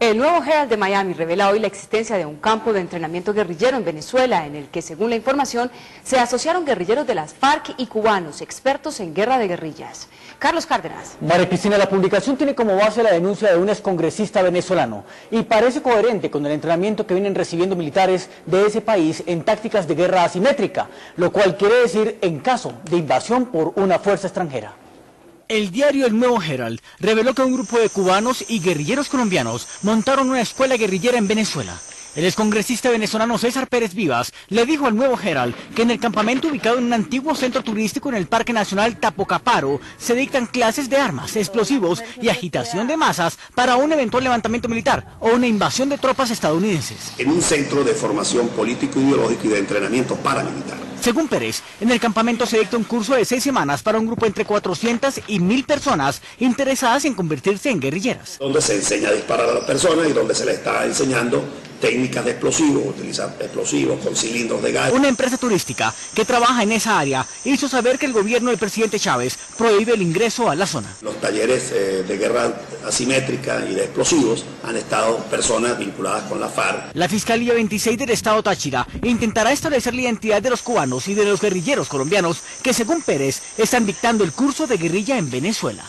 El nuevo Herald de Miami revela hoy la existencia de un campo de entrenamiento guerrillero en Venezuela, en el que, según la información, se asociaron guerrilleros de las FARC y cubanos, expertos en guerra de guerrillas. Carlos Cárdenas. María Cristina, la publicación tiene como base la denuncia de un excongresista venezolano y parece coherente con el entrenamiento que vienen recibiendo militares de ese país en tácticas de guerra asimétrica, lo cual quiere decir en caso de invasión por una fuerza extranjera. El diario El Nuevo Herald reveló que un grupo de cubanos y guerrilleros colombianos montaron una escuela guerrillera en Venezuela. El excongresista venezolano César Pérez Vivas le dijo al Nuevo Herald que en el campamento ubicado en un antiguo centro turístico en el Parque Nacional Tapocaparo se dictan clases de armas, explosivos y agitación de masas para un eventual levantamiento militar o una invasión de tropas estadounidenses. En un centro de formación político, ideológico y de entrenamiento paramilitar. Según Pérez, en el campamento se dicta un curso de seis semanas para un grupo entre 400 y 1000 personas interesadas en convertirse en guerrilleras. Donde se enseña a disparar a las personas y donde se les está enseñando técnicas de explosivos, utilizar explosivos con cilindros de gas. Una empresa turística que trabaja en esa área hizo saber que el gobierno del presidente Chávez prohíbe el ingreso a la zona. Los talleres eh, de guerra asimétrica y de explosivos han estado personas vinculadas con la FARC. La Fiscalía 26 del Estado Táchira intentará establecer la identidad de los cubanos y de los guerrilleros colombianos que según Pérez están dictando el curso de guerrilla en Venezuela.